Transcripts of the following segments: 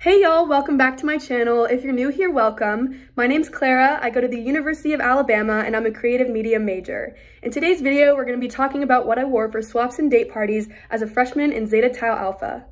Hey y'all, welcome back to my channel. If you're new here, welcome. My name's Clara, I go to the University of Alabama, and I'm a creative media major. In today's video, we're gonna be talking about what I wore for swaps and date parties as a freshman in Zeta Tau Alpha.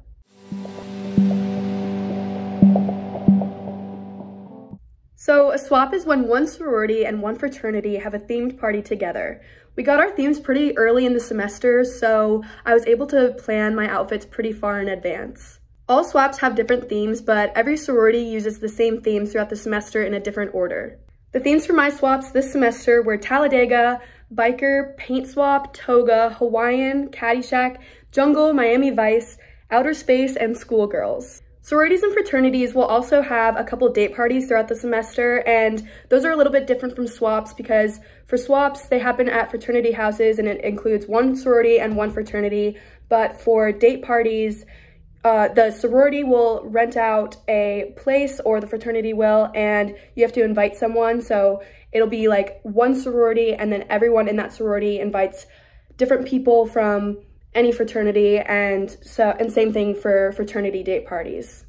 So a swap is when one sorority and one fraternity have a themed party together. We got our themes pretty early in the semester, so I was able to plan my outfits pretty far in advance. All swaps have different themes, but every sorority uses the same themes throughout the semester in a different order. The themes for my swaps this semester were Talladega, Biker, Paint Swap, Toga, Hawaiian, Caddyshack, Jungle, Miami Vice, Outer Space, and Schoolgirls. Sororities and fraternities will also have a couple date parties throughout the semester, and those are a little bit different from swaps because for swaps, they happen at fraternity houses and it includes one sorority and one fraternity, but for date parties, uh, the sorority will rent out a place or the fraternity will, and you have to invite someone. So it'll be like one sorority and then everyone in that sorority invites different people from any fraternity and so and same thing for fraternity date parties.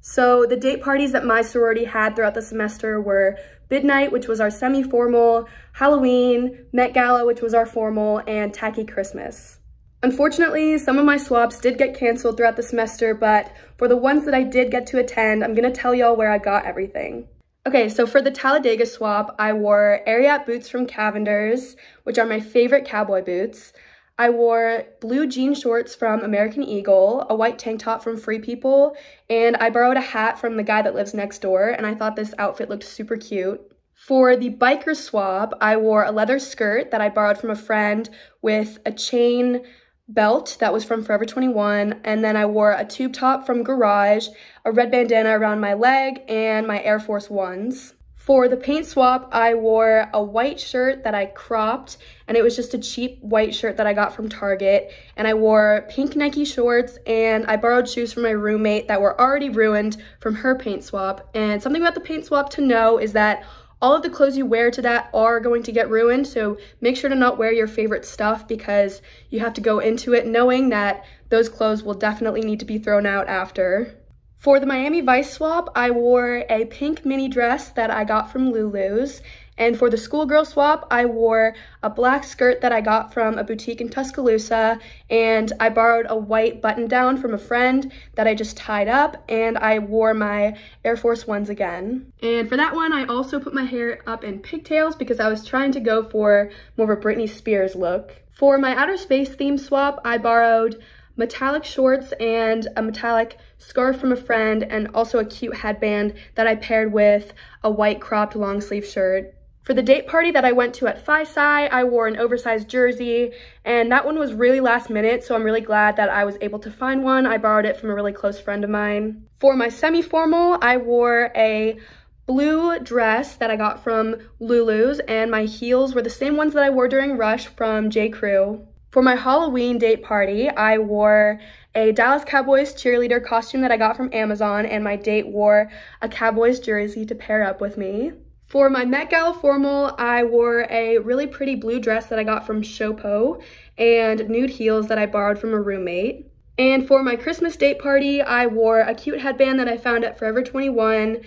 So the date parties that my sorority had throughout the semester were Midnight, which was our semi-formal, Halloween, Met Gala, which was our formal, and Tacky Christmas. Unfortunately, some of my swaps did get canceled throughout the semester, but for the ones that I did get to attend, I'm gonna tell y'all where I got everything. Okay, so for the Talladega swap, I wore Ariat boots from Cavender's, which are my favorite cowboy boots. I wore blue jean shorts from American Eagle, a white tank top from Free People, and I borrowed a hat from the guy that lives next door, and I thought this outfit looked super cute. For the biker swap, I wore a leather skirt that I borrowed from a friend with a chain belt that was from Forever 21, and then I wore a tube top from Garage, a red bandana around my leg, and my Air Force Ones. For the paint swap, I wore a white shirt that I cropped, and it was just a cheap white shirt that I got from Target. And I wore pink Nike shorts, and I borrowed shoes from my roommate that were already ruined from her paint swap. And something about the paint swap to know is that all of the clothes you wear to that are going to get ruined, so make sure to not wear your favorite stuff because you have to go into it knowing that those clothes will definitely need to be thrown out after. For the Miami Vice swap, I wore a pink mini dress that I got from Lulu's, and for the schoolgirl swap, I wore a black skirt that I got from a boutique in Tuscaloosa, and I borrowed a white button down from a friend that I just tied up, and I wore my Air Force Ones again. And for that one, I also put my hair up in pigtails because I was trying to go for more of a Britney Spears look. For my outer space theme swap, I borrowed metallic shorts and a metallic scarf from a friend and also a cute headband that I paired with a white cropped long sleeve shirt. For the date party that I went to at Phi I wore an oversized jersey, and that one was really last minute, so I'm really glad that I was able to find one. I borrowed it from a really close friend of mine. For my semi-formal, I wore a blue dress that I got from Lulu's, and my heels were the same ones that I wore during Rush from J. Crew. For my Halloween date party, I wore a Dallas Cowboys cheerleader costume that I got from Amazon, and my date wore a Cowboys jersey to pair up with me. For my Met Gala formal, I wore a really pretty blue dress that I got from Showpo and nude heels that I borrowed from a roommate. And for my Christmas date party, I wore a cute headband that I found at Forever 21,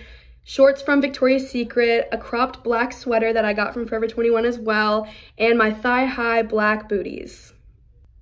shorts from Victoria's Secret, a cropped black sweater that I got from Forever 21 as well, and my thigh-high black booties.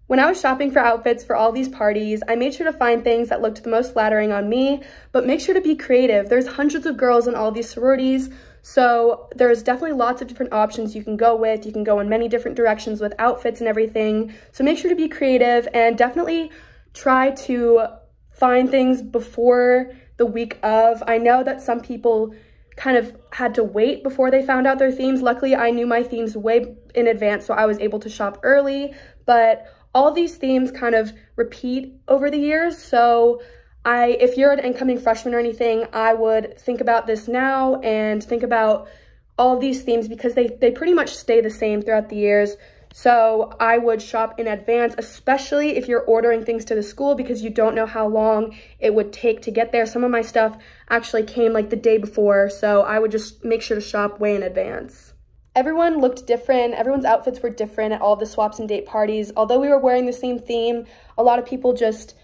When I was shopping for outfits for all these parties, I made sure to find things that looked the most flattering on me, but make sure to be creative. There's hundreds of girls in all these sororities, so there's definitely lots of different options you can go with. You can go in many different directions with outfits and everything. So make sure to be creative and definitely try to find things before the week of. I know that some people kind of had to wait before they found out their themes. Luckily, I knew my themes way in advance, so I was able to shop early, but all these themes kind of repeat over the years, so I, if you're an incoming freshman or anything, I would think about this now and think about all of these themes because they, they pretty much stay the same throughout the years. So I would shop in advance, especially if you're ordering things to the school because you don't know how long it would take to get there. Some of my stuff actually came like the day before, so I would just make sure to shop way in advance. Everyone looked different. Everyone's outfits were different at all the swaps and date parties. Although we were wearing the same theme, a lot of people just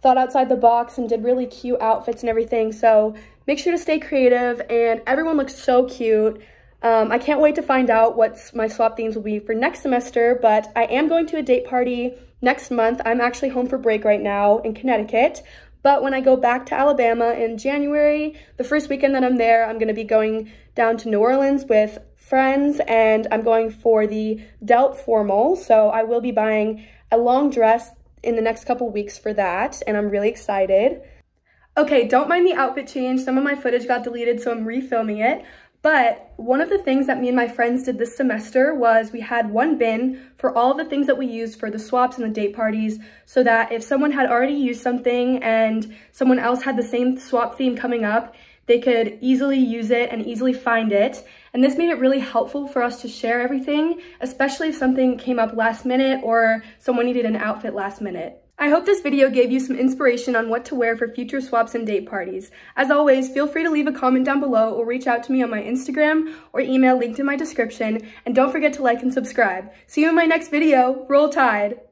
thought outside the box and did really cute outfits and everything. So make sure to stay creative and everyone looks so cute. Um, I can't wait to find out what my swap themes will be for next semester, but I am going to a date party next month. I'm actually home for break right now in Connecticut, but when I go back to Alabama in January, the first weekend that I'm there, I'm going to be going down to New Orleans with friends and I'm going for the Delt Formal. So I will be buying a long dress in the next couple weeks for that and I'm really excited. Okay, don't mind the outfit change. Some of my footage got deleted, so I'm refilming it. But one of the things that me and my friends did this semester was we had one bin for all the things that we used for the swaps and the date parties so that if someone had already used something and someone else had the same swap theme coming up, they could easily use it and easily find it. And this made it really helpful for us to share everything, especially if something came up last minute or someone needed an outfit last minute. I hope this video gave you some inspiration on what to wear for future swaps and date parties. As always, feel free to leave a comment down below or reach out to me on my Instagram or email linked in my description. And don't forget to like and subscribe. See you in my next video. Roll Tide!